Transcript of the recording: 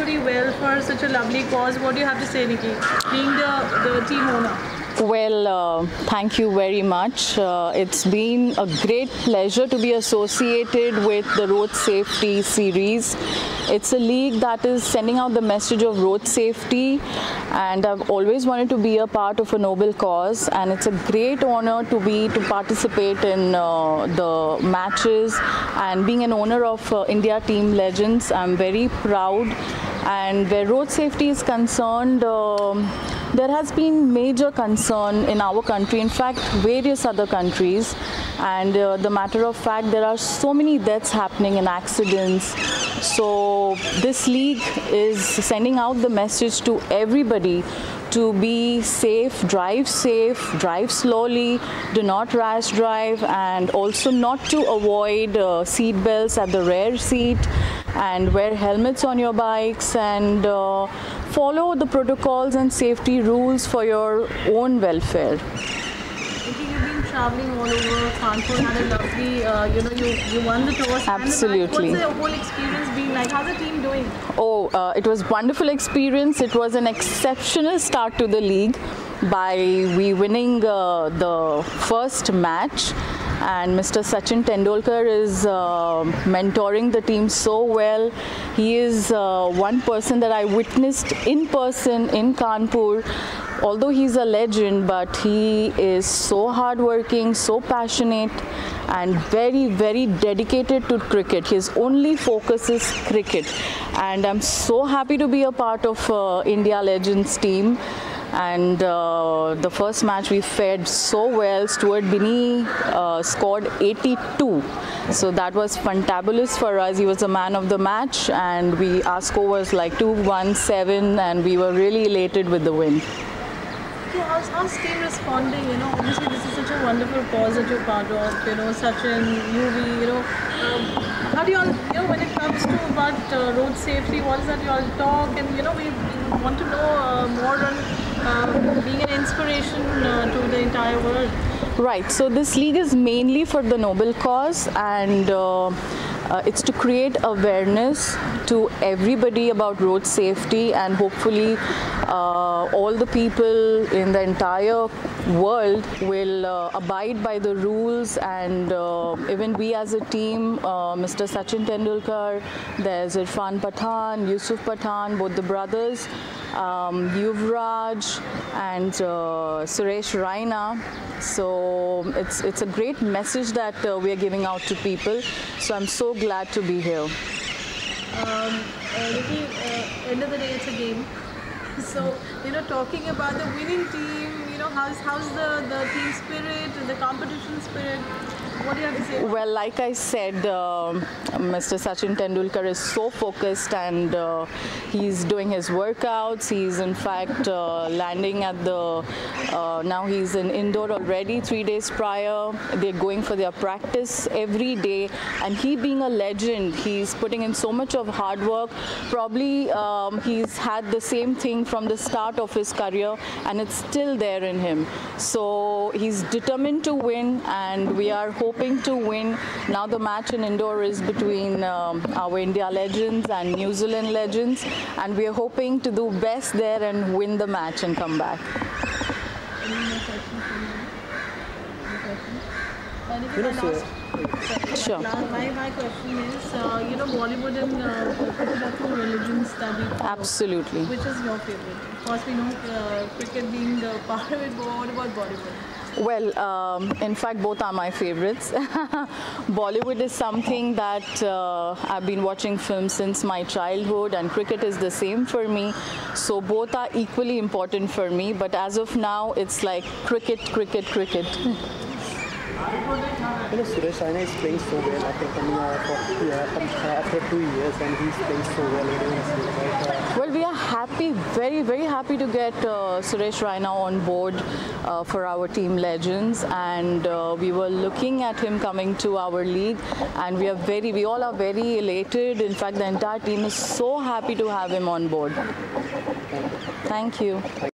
beautifully well for such a lovely cause. What do you have to say, Nikki, being the, the team owner? Well, uh, thank you very much. Uh, it's been a great pleasure to be associated with the Road Safety Series. It's a league that is sending out the message of road safety, and I've always wanted to be a part of a noble cause. And it's a great honor to be to participate in uh, the matches and being an owner of uh, India Team Legends. I'm very proud. And where road safety is concerned. Um, there has been major concern in our country, in fact, various other countries. And uh, the matter of fact, there are so many deaths happening in accidents. So this league is sending out the message to everybody to be safe, drive safe, drive slowly, do not rash drive, and also not to avoid uh, seat belts at the rear seat and wear helmets on your bikes and uh, follow the protocols and safety rules for your own welfare. Nikki, you've been traveling all over. Kanpur had a lovely, uh, you know, you, you won the toss. Absolutely. And the match. What's the whole experience been like? How's the team doing? Oh, uh, it was wonderful experience. It was an exceptional start to the league by we winning uh, the first match and Mr. Sachin Tendulkar is uh, mentoring the team so well. He is uh, one person that I witnessed in person in Kanpur. Although he's a legend, but he is so hardworking, so passionate, and very, very dedicated to cricket. His only focus is cricket, and I'm so happy to be a part of uh, India Legends team and uh, the first match we fared so well. Stuart Binny uh, scored 82. So that was fantabulous for us. He was the man of the match and we our score was like 2-1-7 and we were really elated with the win. How's, how's team responding? You know, obviously this is such a wonderful cause that you're part of. You know, Sachin, UV, you know. Um, how do you all, you know, when it comes to about uh, road safety, what is that you all talk? And, you know, we want to know uh, more on uh, being an inspiration uh, to the entire world. Right, so this league is mainly for the noble cause and uh, uh, it's to create awareness to everybody about road safety and hopefully uh, all the people in the entire world will uh, abide by the rules and uh, even we as a team, uh, Mr. Sachin Tendulkar, there's Irfan Pathan, Yusuf Pathan, both the brothers, um, Yuvraj and uh, Suresh Raina. So it's, it's a great message that uh, we are giving out to people. So I'm so glad to be here. Um, uh, Nikki, uh, end of the day, it's a game. So, you know, talking about the winning team, you know, how's, how's the, the team spirit, the competition spirit? What do you have to say? Well, like I said, um Mr. Sachin Tendulkar is so focused and uh, he's doing his workouts. He's in fact uh, landing at the, uh, now he's in Indore already three days prior. They're going for their practice every day. And he being a legend, he's putting in so much of hard work. Probably um, he's had the same thing from the start of his career and it's still there in him. So he's determined to win and we are hoping to win. Now the match in Indore is between um, our India legends and New Zealand legends and we are hoping to do best there and win the match and come back. Any more questions from you? Any questions? Uh, Nikki, You know, my so- sorry, Sure. la- My, my question is, uh, you know, Bollywood and uh, cricket are two religions that we follow. Absolutely. Which is your favorite? Of course, we know uh, cricket being uh, part of it, but what about Bollywood? Well, um, in fact, both are my favorites. Bollywood is something that uh, I've been watching films since my childhood, and cricket is the same for me. So both are equally important for me. But as of now, it's like cricket, cricket, cricket. You know, Suresh Raina is playing so well after coming out of, yeah, after two years and he's playing so well right? Uh, Well, we are happy, very, very happy to get uh, Suresh Raina on board uh, for our team legends, and uh, we were looking at him coming to our league, and we are very, we all are very elated. In fact, the entire team is so happy to have him on board. Thank you.